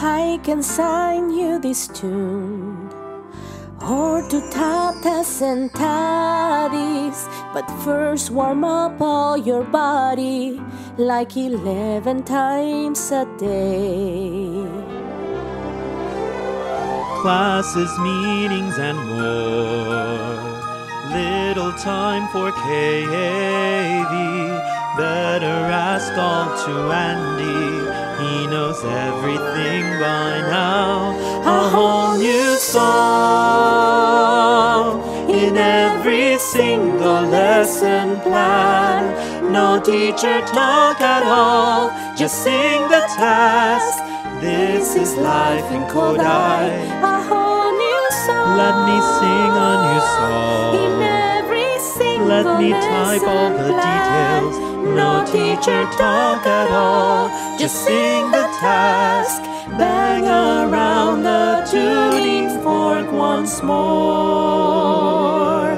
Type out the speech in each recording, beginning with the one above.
I can sign you this tune. Or to tatas and taddies. But first, warm up all your body like 11 times a day. Classes, meetings, and more. Little time for KAV. Better ask all to Andy. He knows everything by now. A whole new song in every single lesson plan. No teacher talk at all, just sing the task. This is life in Kodaly. A whole new song. Let me sing a new song. In every single Let me type all the details. Teacher talk at all. Just sing the task. Bang around the tuning fork once more.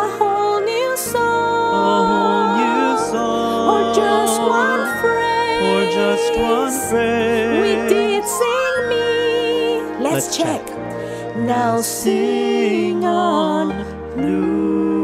A whole new A song. whole new song. Or just one phrase. Or just one phrase. We did sing me. Let's, Let's check. Now sing on blue.